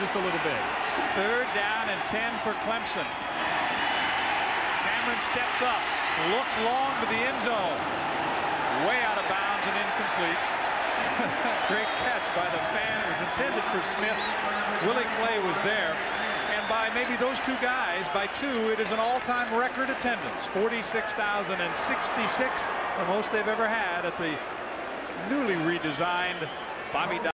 just a little bit. Third down and 10 for Clemson. Cameron steps up, looks long to the end zone. Way out of bounds and incomplete. Great catch by the fan. It was intended for Smith. Willie Clay was there. And by maybe those two guys, by two, it is an all-time record attendance. 46,066, the most they've ever had at the newly redesigned Bobby